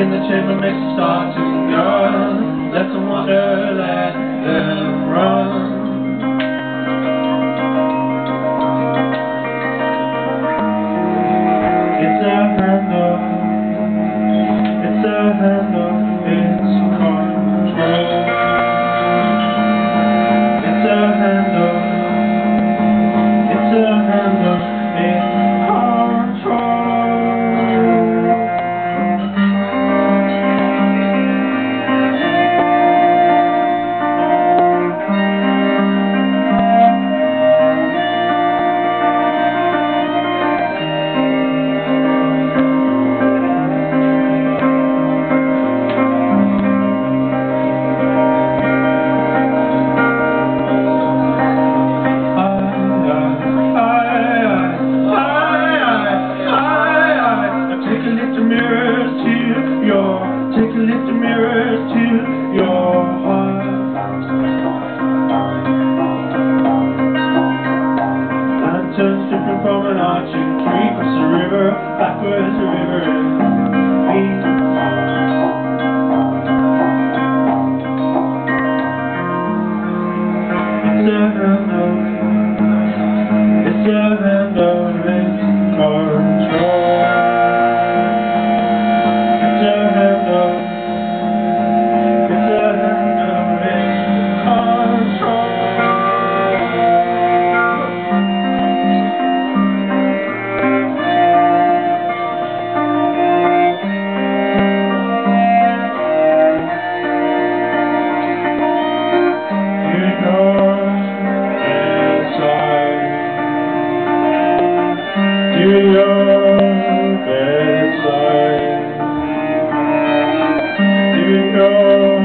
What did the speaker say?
in the chamber makes a start to go. first river. It's alright. Senhor.